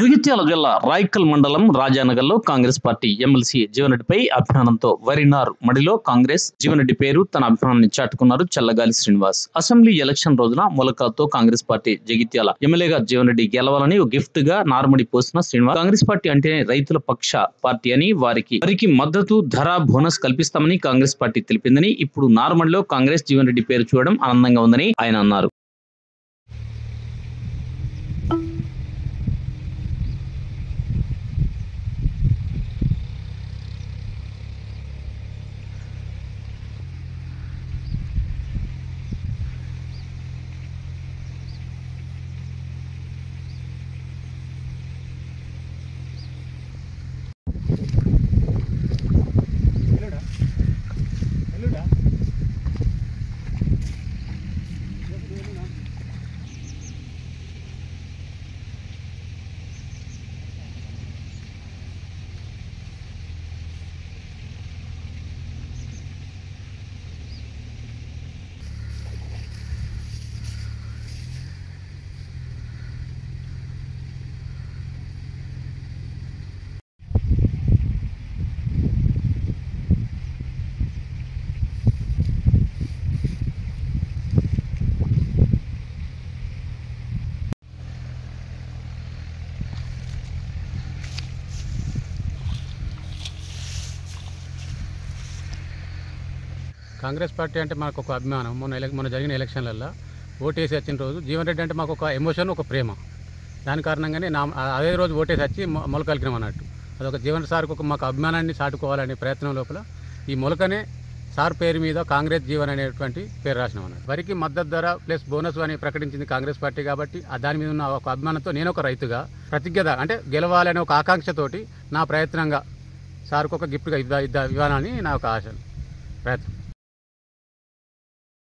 జగిత్యాల జిల్లా రాయకల్ మండలం రాజానగర్లో కాంగ్రెస్ పార్టీ ఎమ్మెల్సీ జీవనరెడ్డిపై అభిమానంతో వరినారు మడిలో కాంగ్రెస్ జీవనరెడ్డి పేరు తన అభిమానాన్ని చాటుకున్నారు చల్లగాలి శ్రీనివాస్. అసెంబ్లీ ఎలక్షన్ రోజున మొలకలతో కాంగ్రెస్ పార్టీ జగిత్యాల ఎమ్మెల్యేగా జీవనరెడ్డి గెలవాలని ఒక గిఫ్ట్గా నార్మడి పోసిన శ్రీనివాస్. కాంగ్రెస్ పార్టీ అంటేనే రైతుల పక్ష పార్టీ అని వారికి వారికి మద్దతు ధర బోనస్ కల్పిస్తామని కాంగ్రెస్ పార్టీ తెలిపిందని ఇప్పుడు నార్మడిలో కాంగ్రెస్ జీవనరెడ్డి పేరు చూడడం ఆనందంగా ఉందని ఆయన అన్నారు. కాంగ్రెస్ పార్టీ అంటే మనకు ఒక అభిమానం. మొన్న ఎలక్ మొన్న జరిగిన ఎలక్షన్లలో ఓటేసి వచ్చిన రోజు జీవన్ రెడ్డి అంటే మాకు ఒక ఎమోషన్ ఒక ప్రేమ. దాని కారణంగానే నా అదే రోజు ఓటేసి వచ్చి మొలకలిగినాం అన్నట్టు. అదొక జీవన్ సార్కి ఒక మాకు అభిమానాన్ని చాటుకోవాలనే ప్రయత్నం లోపల ఈ మొలకనే సార్ పేరు మీద కాంగ్రెస్ జీవన్ అనేటువంటి పేరు రాసినాం అన్నట్టు. వరికి మద్దతు ధర ప్లస్ బోనస్ అని ప్రకటించింది కాంగ్రెస్ పార్టీ కాబట్టి ఆ దాని మీద ఉన్న ఒక అభిమానంతో నేను ఒక రైతుగా ప్రతిజ్ఞత అంటే గెలవాలనే ఒక ఆకాంక్షతోటి నా ప్రయత్నంగా సార్కు ఒక గిఫ్ట్గా ఇద్దా ఇద్దా ఇవ్వాలని నా ఒక ఆశ ప్రయత్నం.